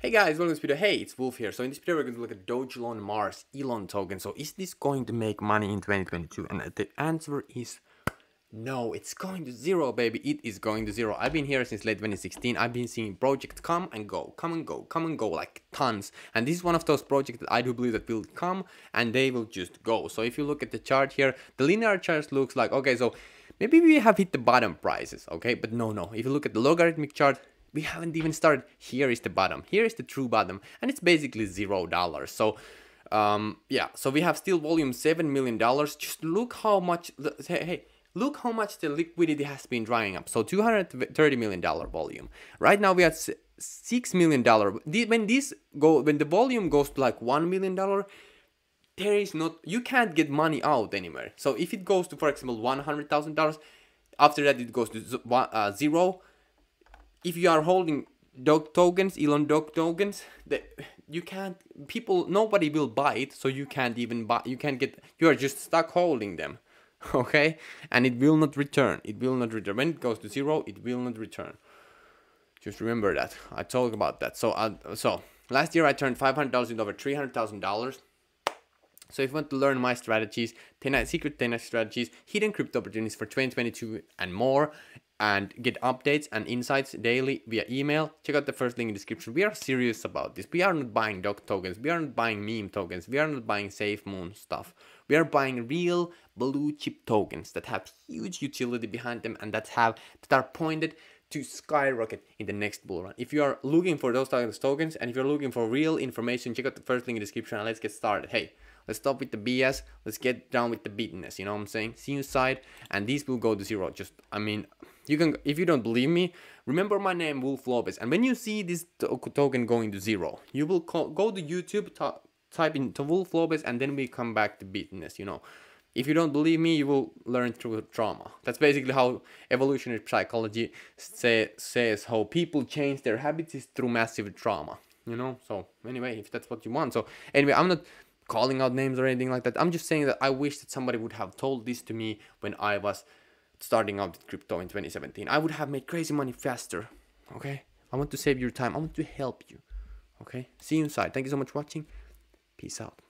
Hey guys, welcome to this video. Hey, it's Wolf here. So in this video, we're going to look at Dogelon Mars Elon token. So is this going to make money in 2022? And the answer is no, it's going to zero, baby. It is going to zero. I've been here since late 2016. I've been seeing projects come and go, come and go, come and go, like tons. And this is one of those projects that I do believe that will come and they will just go. So if you look at the chart here, the linear chart looks like, okay, so maybe we have hit the bottom prices, okay? But no, no. If you look at the logarithmic chart, we haven't even started. Here is the bottom. Here is the true bottom. And it's basically zero dollars. So um, yeah, so we have still volume $7 million. Just look how much, hey, hey, look how much the liquidity has been drying up. So $230 million volume. Right now we have $6 million. When this go, when the volume goes to like $1 million, there is not, you can't get money out anywhere. So if it goes to, for example, $100,000, after that it goes to uh, zero, if you are holding dog tokens, Elon dog tokens, that you can't people nobody will buy it, so you can't even buy you can't get you are just stuck holding them. Okay? And it will not return. It will not return. When it goes to zero, it will not return. Just remember that. I talked about that. So I, so last year I turned five hundred dollars into over three hundred thousand dollars. So if you want to learn my strategies, 10 secret 10 strategies, hidden crypto opportunities for 2022 and more, and get updates and insights daily via email, check out the first link in the description. We are serious about this. We are not buying dog tokens. We are not buying meme tokens. We are not buying SafeMoon stuff. We are buying real blue chip tokens that have huge utility behind them and that have that are pointed to skyrocket in the next bull run. If you are looking for those types tokens and if you're looking for real information, check out the first link in the description and let's get started. Hey, let's stop with the BS. Let's get down with the business. You know what I'm saying? See you inside and these will go to zero. Just, I mean, you can, if you don't believe me, remember my name, Wolf Lopez. And when you see this token going to zero, you will call, go to YouTube, type in to Wolf Lopez, and then we come back to business, you know. If you don't believe me, you will learn through trauma. That's basically how evolutionary psychology say, says how people change their habits is through massive trauma, you know. So anyway, if that's what you want. So anyway, I'm not calling out names or anything like that. I'm just saying that I wish that somebody would have told this to me when I was starting out with crypto in 2017. I would have made crazy money faster. Okay? I want to save your time. I want to help you. Okay? See you inside. Thank you so much for watching. Peace out.